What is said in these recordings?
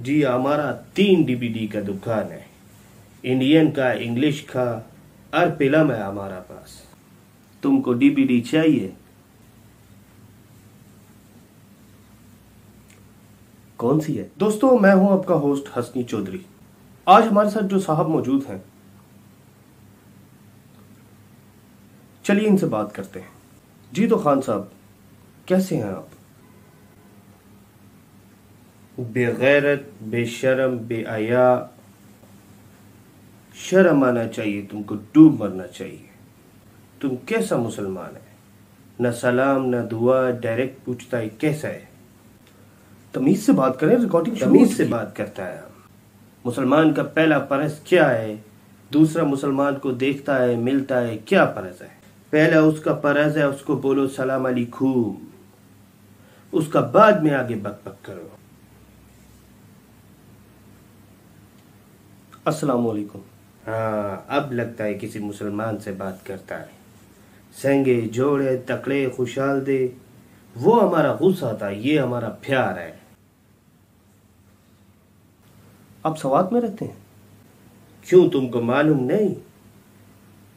जी, हमारा तीन डीवीडी का दुकान है। इंडियन का इंग्लिश का हर फ़िल्म है हमारा पास। तुमको डीवीडी चाहिए? कौन सी है? दोस्तों, मैं हूँ आपका होस्ट हसनी चौधरी। आज हमारे साथ जो साहब मौजूद हैं, चलिए इनसे बात करते हैं। जी तो खान साहब, कैसे हैं आप? बेगैरत बेशरम बेआया। शर्म आना चाहिए तुमको डूब मरना चाहिए। तुम कैसा मुसलमान है? न सलाम न दुआ डायरेक्ट पूछता है कैसा है? तमीज से बात करें रिकॉर्डिंग तमीज से बात करता है। मुसलमान का पहला परस क्या है? दूसरा मुसलमान को देखता है मिलता है क्या परस है? पहला उसका परस है उसको बोलो सलाम अलैकुम। उसका बाद में आगे बक बक करो। अस्सलाम वालेकुम हाँ अब लगता है किसी मुसलमान से बात करता है। सेंगे जोड़े तकड़े खुशहाल दे। वो हमारा गुस्सा था ये हमारा प्यार है। आप सवात में रहते हैं? क्यों तुमको मालूम नहीं?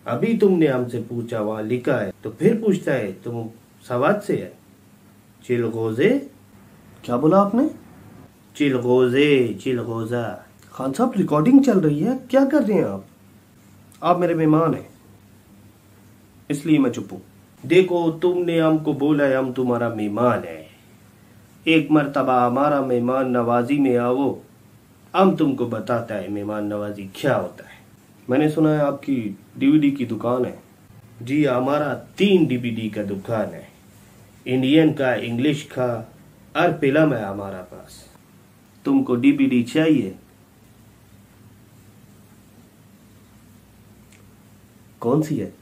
अभी तुमने हमसे पूछा वहाँ लिखा है तो फिर पूछता है तुम सवात से है? चिलगोजे? क्या बोला आपने? चिलगोजे चिलगोजा। खान साहब रिकॉर्डिंग चल रही है। क्या कर रहे हैं आप? आप मेरे मेहमान हैं। इसलिए मैं चुप हूँ। देखो, तुमने हमको बोला है, हम तुम्हारा मेहमान है। एक मरतबा हमारा मेहमान नवाजी में आओ। हम तुमको बताता है, मेहमान नवाजी क्या होता है। मैंने सुना है आपकी डीवीडी की दुकान है। जी, हमारा तीन डीवीडी का दुकान है। इंडियन का इंग्लिश का हर फ़िल्म है हमारा पास। तुमको डीवीडी चाहिए? कौन सी है?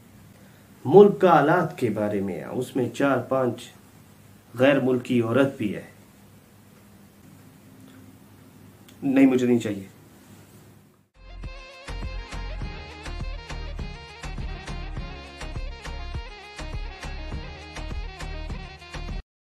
मुल्क का आलात के बारे में है उसमें चार पाँच गैर मुल्की औरत भी है। नहीं, मुझे नहीं चाहिए।